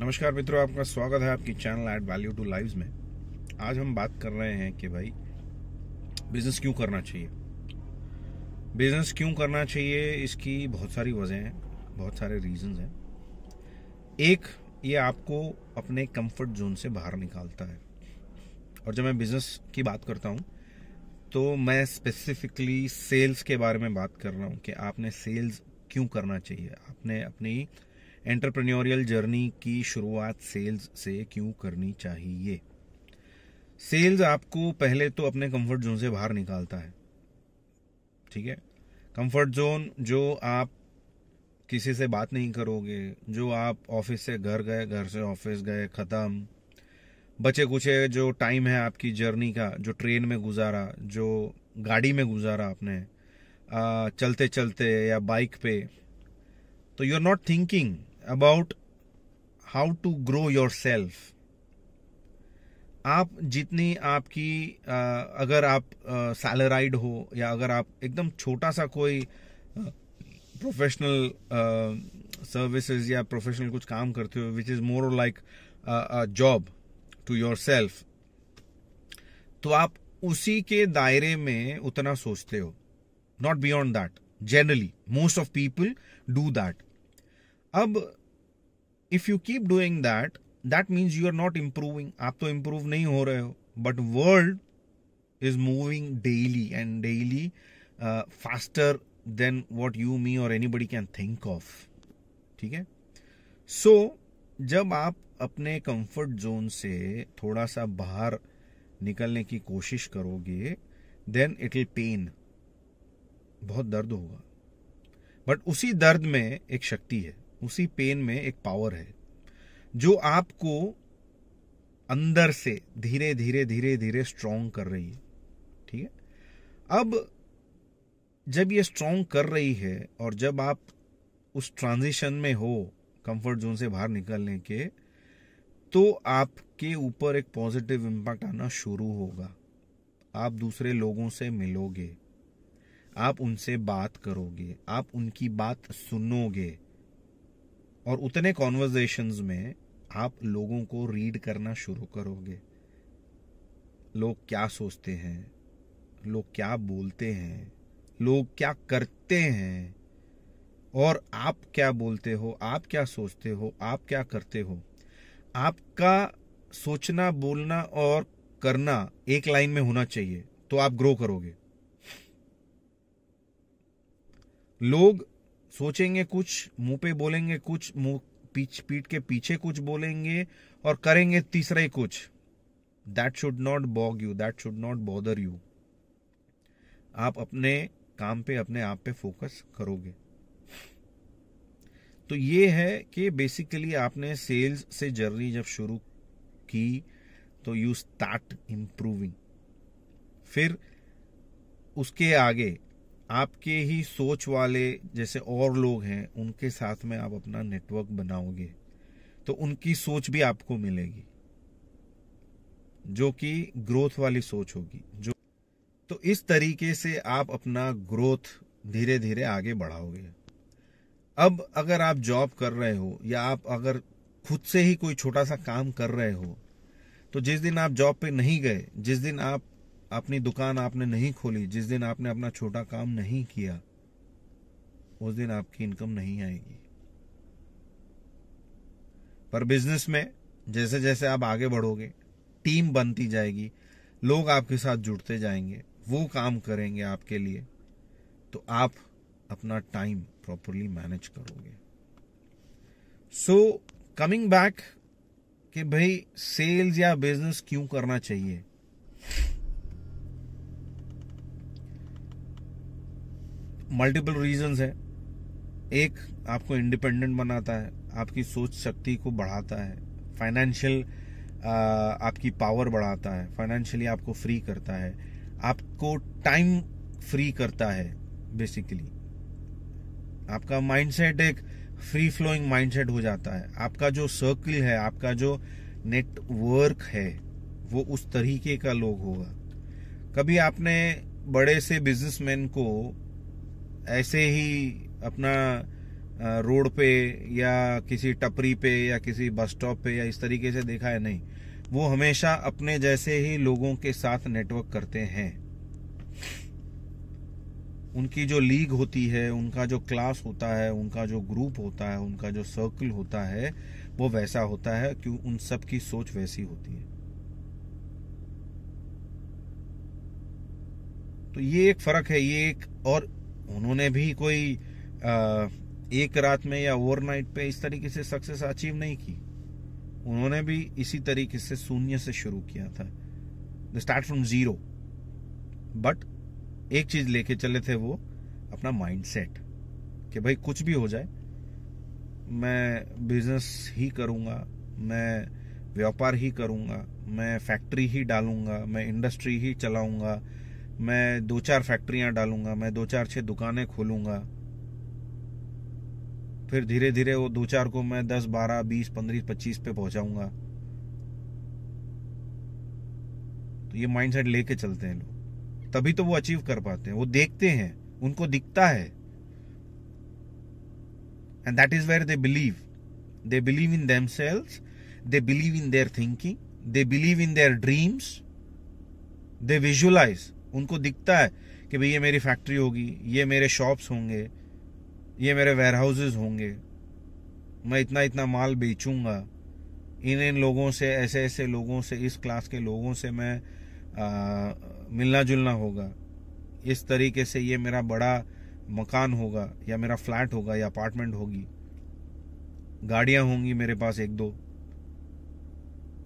नमस्कार मित्रों, आपका स्वागत है आपकी channel add value to lives में। आज हम बात कर रहे हैं कि भाई बिज़नेस क्यों करना चाहिए? बिज़नेस क्यों करना चाहिए? इसकी बहुत सारी वजह हैं, बहुत सारे रीजंस हैं। एक, ये आपको अपने कंफर्ट जोन से बाहर निकालता है। और जब मैं बिज़नेस की बात करता हूँ तो मैं स्पेसिफिकली सेल्स के बारे में बात कर रहा हूँ कि आपने सेल्स क्यों करना चाहिए? आपने अपनी एंटरप्रेन्योरियल जर्नी की शुरुआत सेल्स से क्यों करनी चाहिए? सेल्स आपको पहले तो अपने कंफर्ट जोन से बाहर निकालता है। ठीक है? कंफर्ट जोन जो आप किसी से बात नहीं करोगे, जो आप ऑफ़िस से घर गए, घर से ऑफ़िस गए, खत्म। बचे कुचे जो टाइम है आपकी जर्नी का, जो ट्रेन में गुजारा, जो गाड़ी में गुजारा आपने चलते चलते या बाइक पे तो you are not thinking about how to grow yourself आप जितनी आपकी अगर आप सैलराइड हो या अगर आप एकदम छोटा सा कोई प्रोफेशनल सर्विसेज़ या प्रोफेशनल कुछ काम करते हो which is more like job to yourself तो आप उसी के दायरे में उतना सोचते हो. Not beyond that generally most of people do that अब if you keep doing that that means you are not improving आप तो इम्प्रूव नहीं हो रहे हो but world is moving daily and daily faster than what you me और anybody can think of ठीक है? सो जब आप अपने कंफर्ट जोन से थोड़ा सा बाहर निकलने की कोशिश करोगे देन इट विल पेन बहुत दर्द होगा। बट उसी दर्द में एक शक्ति है। उसी पेन में एक पावर है, जो आपको अंदर से धीरे धीरे धीरे धीरे स्ट्रांग कर रही है। ठीक है? अब जब ये स्ट्रांग कर रही है और जब आप उस ट्रांजिशन में हो कंफर्ट जोन से बाहर निकलने के तो आपके ऊपर एक पॉजिटिव इंपैक्ट आना शुरू होगा। आप दूसरे लोगों से मिलोगे, आप उनसे बात करोगे, आप उनकी बात सुनोगे और उतने कॉन्वर्जेशन में आप लोगों को रीड करना शुरू करोगे। लोग क्या सोचते हैं? लोग क्या बोलते हैं? लोग क्या करते हैं? और आप क्या बोलते हो? आप क्या सोचते हो? आप क्या करते हो? आपका सोचना, बोलना और करना एक लाइन में होना चाहिए तो आप ग्रो करोगे। लोग सोचेंगे कुछ, मुँह पे बोलेंगे कुछ, मुँह पीठ पीठ के पीछे कुछ बोलेंगे और करेंगे तीसरा ही कुछ। That should not bog you that should not bother you आप अपने काम पे, अपने आप पे फोकस करोगे। तो ये है कि बेसिकली आपने सेल्स से जर्नी जब शुरू की तो यू स्टार्ट इंप्रूविंग फिर उसके आगे आपके ही सोच वाले जैसे और लोग हैं, उनके साथ में आप अपना नेटवर्क बनाओगे तो उनकी सोच भी आपको मिलेगी, जो कि ग्रोथ वाली सोच होगी। जो तो इस तरीके से आप अपना ग्रोथ धीरे धीरे आगे बढ़ाओगे। अब अगर आप जॉब कर रहे हो, या आप अगर खुद से ही कोई छोटा सा काम कर रहे हो तो जिस दिन आप जॉब पे नहीं गए, जिस दिन आप अपनी दुकान आपने नहीं खोली, जिस दिन आपने अपना छोटा काम नहीं किया, उस दिन आपकी इनकम नहीं आएगी। पर बिज़नेस में जैसे जैसे आप आगे बढ़ोगे टीम बनती जाएगी, लोग आपके साथ जुड़ते जाएँगे, वो काम करेंगे आपके लिए तो आप अपना टाइम प्रॉपरली मैनेज करोगे। सो कमिंग बैक कि भाई सेल्स या बिज़नेस क्यों करना चाहिए? मल्टीपल रीजंस है। एक, आपको इंडिपेंडेंट बनाता है, आपकी सोच शक्ति को बढ़ाता है फाइनेंशियल आपकी पावर बढ़ाता है फाइनेंशियली आपको फ्री करता है, आपको टाइम फ्री करता है बेसिकली आपका माइंडसेट एक फ्री फ्लोइंग माइंडसेट हो जाता है। आपका जो सर्कल है, आपका जो नेटवर्क है, वो उस तरीके का लोग होगा। कभी आपने बड़े से बिजनेसमैन को ऐसे ही अपना रोड पे या किसी टपरी पे या किसी बस स्टॉप पे या इस तरीके से देखा है नहीं, वो हमेशा अपने जैसे ही लोगों के साथ नेटवर्क करते हैं। उनकी जो लीग होती है, उनका जो क्लास होता है, उनका जो ग्रुप होता है, उनका जो सर्कल होता है, वो वैसा होता है क्यों उन सब की सोच वैसी होती है। तो ये एक फ़र्क है, ये एक और उन्होंने भी कोई आ, एक रात में या ओवरनाइट पे इस तरीके से सक्सेस अचीव नहीं की। उन्होंने भी इसी तरीके से शून्य से शुरू किया था। The start from zero but एक चीज़ लेके चले थे वो अपना माइंडसेट कि भाई कुछ भी हो जाए मैं बिज़नेस ही करूँगा मैं व्यापार ही करूँगा मैं फैक्ट्री ही डालूँगा मैं इंडस्ट्री ही चलाऊँगा मैं दो चार फैक्ट्रियाँ डालूँगा, मैं दो चार छह दुकानें खोलूँगा। फिर धीरे धीरे वो दो चार को मैं दस, बारह, बीस, पंद्रह, पच्चीस पे पहुंचाऊँगा। तो ये माइंडसेट लेके चलते हैं लोग। तभी तो वो अचीव कर पाते हैं। वो देखते हैं, उनको दिखता है। And that is where they believe they believe in themselves they believe in their thinking they believe in their dreams they visualize उनको दिखता है कि भाई ये मेरी फैक्ट्री होगी ये मेरे शॉप्स होंगे ये मेरे वेयर हाउसेज होंगे। मैं इतना इतना माल बेचूँगा। इन इन लोगों से ऐसे ऐसे लोगों से इस क्लास के लोगों से मैं आ, मिलना जुलना होगा। इस तरीके से ये मेरा बड़ा मकान होगा या मेरा फ्लैट होगा या अपार्टमेंट होगी। गाड़ियाँ होंगी मेरे पास एक दो।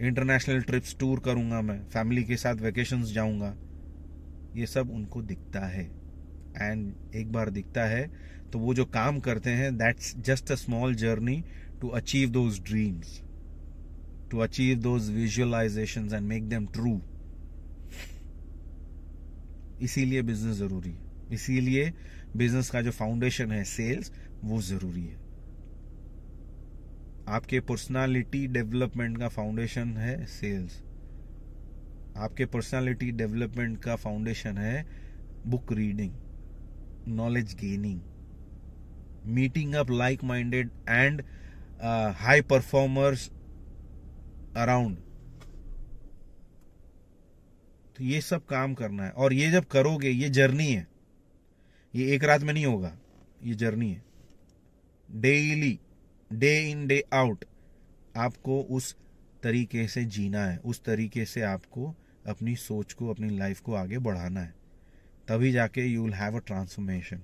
इंटरनेशनल ट्रिप्स टूर करूँगा मैं फैमिली के साथ वेकेशंस जाऊँगा। ये सब उनको दिखता है। एंड एक बार दिखता है तो वो जो काम करते हैं that's just a small journey to achieve those dreams to achieve those visualization and make them true इसीलिए बिज़नेस ज़रूरी है। इसीलिए बिज़नेस का जो फाउंडेशन है सेल्स वो ज़रूरी है। आपके पर्सनालिटी डेवलपमेंट का फाउंडेशन है सेल्स आपके पर्सनालिटी डेवलपमेंट का फाउंडेशन है book reading knowledge gaining meeting up like minded and high performers around तो ये सब काम करना है और ये जब करोगे, ये जर्नी है। ये एक रात में नहीं होगा, ये जर्नी है। Daily day in day out आपको उस तरीके से जीना है, उस तरीके से आपको अपनी सोच को, अपनी लाइफ को आगे बढ़ाना है। तभी जाके you will have a transformation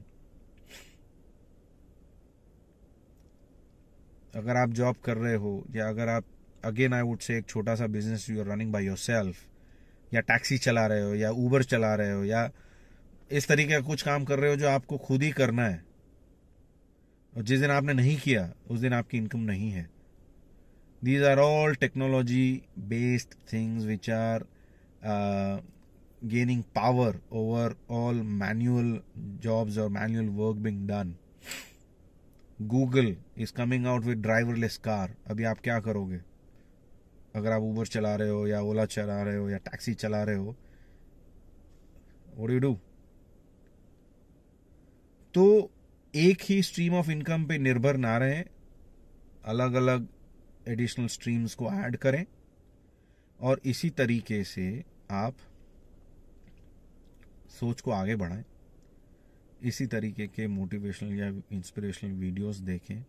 अगर आप जॉब कर रहे हो, या अगर आप अगेन आई वुड से एक छोटा सा business you are running by yourself या टैक्सी चला रहे हो, या ऊबर चला रहे हो, या इस तरीके का कुछ काम कर रहे हो जो आपको खुद ही करना है। और जिस दिन आपने नहीं किया, उस दिन आपकी इनकम नहीं है। These are all technology based things which are uh, gaining power over all manual jobs or manual work being done. Google is coming out with driverless car. अभी आप क्या करोगे अगर आप ऊबर चला रहे हो या ओला चला रहे हो या टैक्सी चला रहे हो वोट यू डू तो एक ही स्ट्रीम ऑफ़ इनकम पे निर्भर ना रहे अलग अलग एडिशनल स्ट्रीम्स को ऐड करें और इसी तरीके से आप सोच को आगे बढ़ाएँ। इसी तरीके के मोटिवेशनल या इंस्पिरेशनल वीडियोस देखें।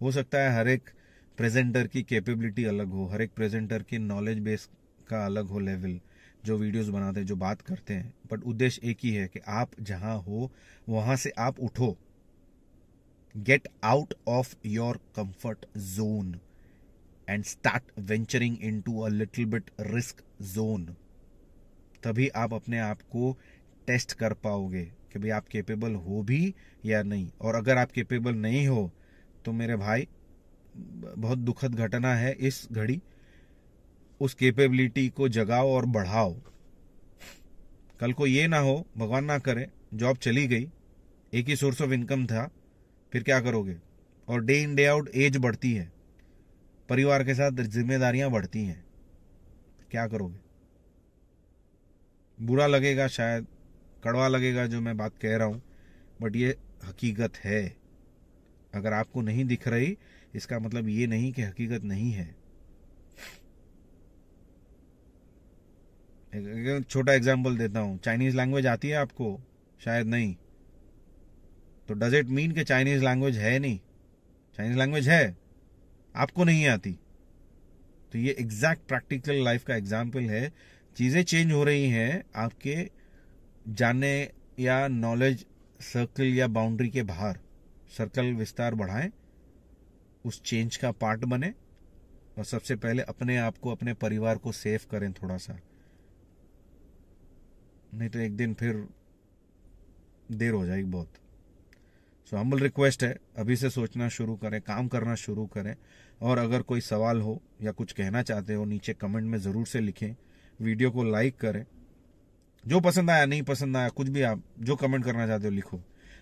हो सकता है हर एक प्रेजेंटर की कैपेबिलिटी अलग हो, हर एक प्रेजेंटर की नॉलेज बेस का अलग हो लेवल जो वीडियोस बनाते हैं, जो बात करते हैं। बट उद्देश्य एक ही है कि आप जहाँ हो, वहाँ से आप उठो। Get out of your comfort zone and start venturing into a little bit risk zone तभी आप अपने आप को टेस्ट कर पाओगे कि भाई आप केपेबल हो भी या नहीं। और अगर आप केपेबल नहीं हो तो मेरे भाई, बहुत दुखद घटना है इस घड़ी। उस केपेबिलिटी को जगाओ और बढ़ाओ। कल को ये ना हो, भगवान ना करे जॉब चली गई। एक ही सोर्स ऑफ़ इनकम था, फिर क्या करोगे? और day in day out age बढ़ती है। परिवार के साथ जिम्मेदारियाँ बढ़ती हैं। क्या करोगे? बुरा लगेगा शायद, कड़वा लगेगा जो मैं बात कह रहा हूँ बट ये हकीकत है। अगर आपको नहीं दिख रही, इसका मतलब ये नहीं कि हकीकत नहीं है। छोटा एग्ज़ाम्पल देता हूँ। चाइनीज़ लैंग्वेज आती है आपको? शायद नहीं। तो डज इट मीन कि चाइनीज़ लैंग्वेज है नहीं? चाइनीज़ लैंग्वेज है। आपको नहीं आती। तो ये एग्जैक्ट प्रैक्टिकल लाइफ का एग्ज़ाम्पल है चीज़ें चेंज हो रही हैं आपके जानने या नॉलेज सर्कल या बाउंड्री के बाहर सर्कल विस्तार बढ़ाएँ, उस चेंज का पार्ट बने और सबसे पहले अपने आप को, अपने परिवार को सेफ़ करें थोड़ा सा। नहीं तो एक दिन फिर देर हो जाएगी बहुत। सो हम्बल रिक्वेस्ट है, अभी से सोचना शुरू करें, काम करना शुरू करें और अगर कोई सवाल हो या कुछ कहना चाहते हो, नीचे कमेंट में ज़रूर से लिखें। वीडियो को लाइक करें। जो पसंद आया, नहीं पसंद आया, कुछ भी आप, जो कमेंट करना चाहते हो लिखो।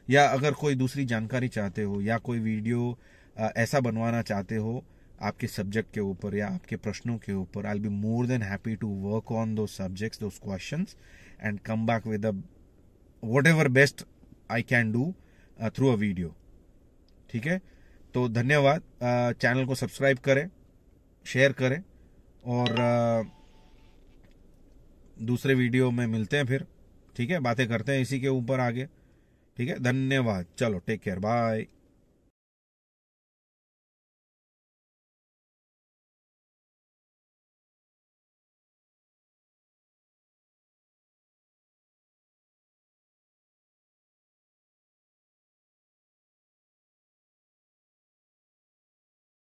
या अगर कोई दूसरी जानकारी चाहते हो, या कोई वीडियो ऐसा बनवाना चाहते हो आपके सब्जेक्ट के ऊपर या आपके प्रश्नों के ऊपर I be more than happy to work on those subjects those question and come back with whatever best I can do through a video ठीक है? तो धन्यवाद। चैनल को सब्सक्राइब करें शेयर करें, और दूसरे वीडियो में मिलते हैं फिर, ठीक है? बातें करते हैं इसी के ऊपर आगे, ठीक है? धन्यवाद। चलो टेक केयर बाय